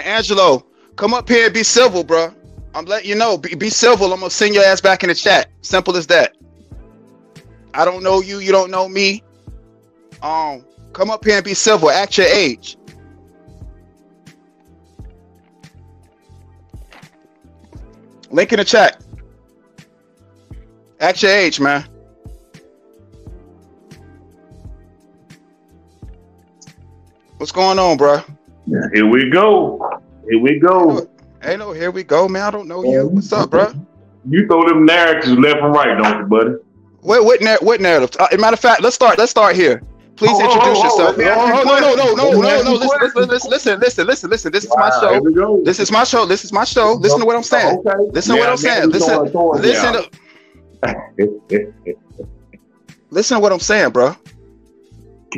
Angelo, come up here and be civil, bro. I'm letting you know. Be, be civil. I'm gonna send your ass back in the chat. Simple as that. I don't know you. You don't know me. Um, come up here and be civil. Act your age. Link in the chat. Act your age, man. What's going on, bro? Here we go. Here we go. Hey, no, here we go, man. I don't know you. What's up, bro? You throw them narratives left and right, don't you, buddy? What what, nar- what narrative? Uh, matter of fact, let's start. Let's start here. Please Oh, oh, introduce oh, yourself. let me ask you Oh, no, no, no, no, no, no. Listen, listen, listen, listen, listen, listen. This is my show. This is my show. This is my show. Listen to what I'm saying. Okay. Listen to what I'm saying. you Listen, throwing listen swords to listen to what I'm saying, bro.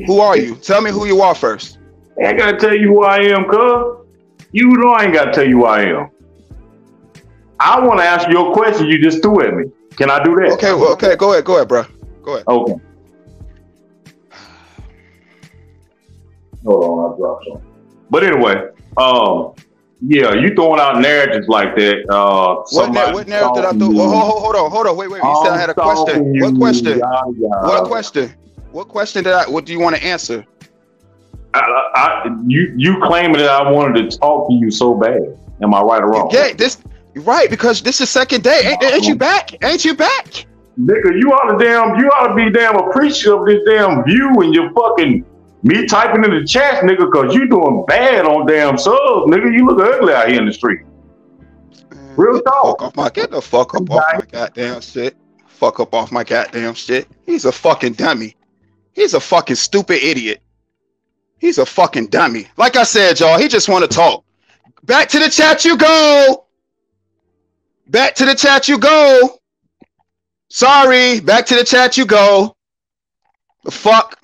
Who are you? Tell me who you are first. I gotta tell you who I am, cuz. You know I ain't gotta tell you who I am. I want to ask you a question you just threw at me. Can I do that? Okay, well, okay, go ahead, go ahead, bro. Go ahead. Okay. Hold on, I dropped some. But anyway, um, yeah, you throwing out narratives like that. Uh, What, na- what narrative did I throw? you, Hold, hold, on, hold on. Wait, wait. You I'm said I had a question. What question? yada. What question? What question did I? What do you want to answer? I, I, you you claiming that I wanted to talk to you so bad? Am I right or wrong? Yeah, this right because this is second day. Ain't, ain't you back? Ain't you back? Nigga, you ought to damn, you ought to be damn appreciative of this damn view and your fucking me typing in the chat, nigga, cause you doing bad on damn subs, nigga. You look ugly out here in the street. Real Get the talk. fuck off my get the fuck up off my goddamn shit. Fuck up off my goddamn shit. He's a fucking dummy. He's a fucking stupid idiot. He's a fucking dummy. Like I said, y'all, he just want to talk. Back to the chat you go. Back to the chat you go. Sorry, back to the chat you go. The fuck?